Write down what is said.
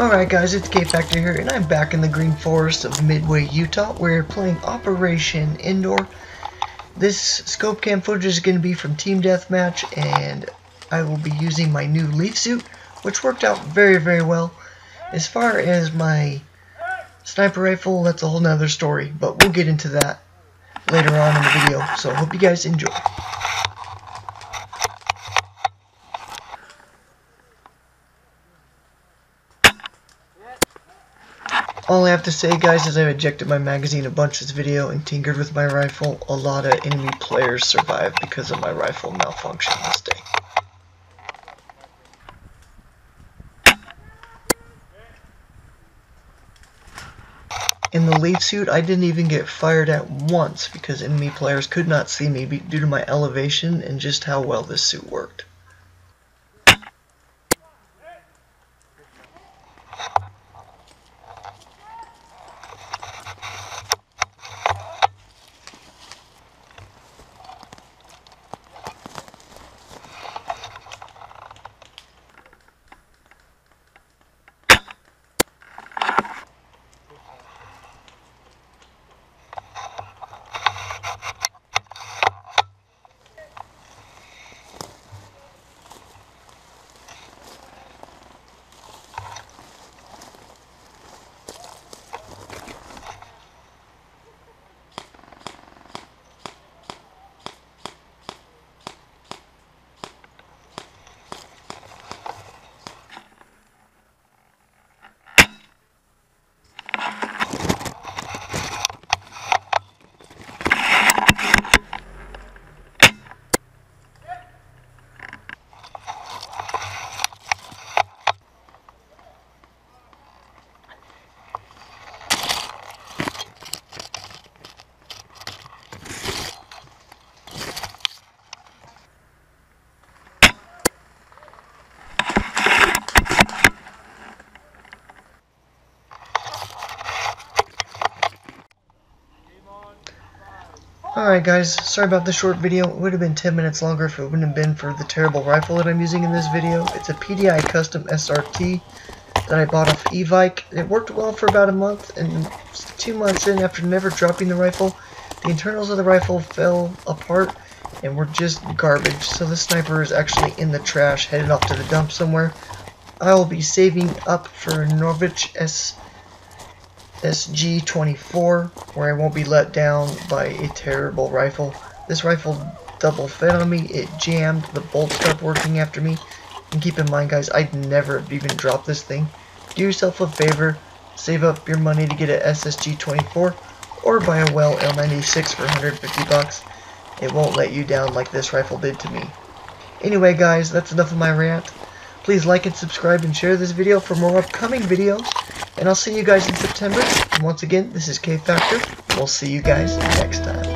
Alright guys, it's K Factor here, and I'm back in the Green Forest of Midway, Utah. Where we're playing Operation Endor. This scope cam footage is going to be from Team Deathmatch, and I will be using my new Leaf suit, which worked out very, very well. As far as my sniper rifle, that's a whole nother story, but we'll get into that later on in the video, so hope you guys enjoy. All I have to say, guys, is I ejected my magazine a bunch this video and tinkered with my rifle. A lot of enemy players survived because of my rifle malfunction this day. In the leaf suit, I didn't even get fired at once because enemy players could not see me due to my elevation and just how well this suit worked. Alright guys, sorry about the short video. It would have been 10 minutes longer if it wouldn't have been for the terrible rifle that I'm using in this video. It's a PDI Custom SRT that I bought off Evike. It worked well for about a month, and two months in after never dropping the rifle, the internals of the rifle fell apart and were just garbage. So the sniper is actually in the trash, headed off to the dump somewhere. I will be saving up for Novritsch S SG-24, where I won't be let down by a terrible rifle. This rifle double fed on me, it jammed, the bolt stopped working after me. And keep in mind guys, I'd never even drop this thing. Do yourself a favor, save up your money to get an SSG-24, or buy a Well L96 for 150 bucks. It won't let you down like this rifle did to me. Anyway guys, that's enough of my rant. Please like and subscribe and share this video for more upcoming videos. And I'll see you guys in September. And once again, this is K Factor. We'll see you guys next time.